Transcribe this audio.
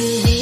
you.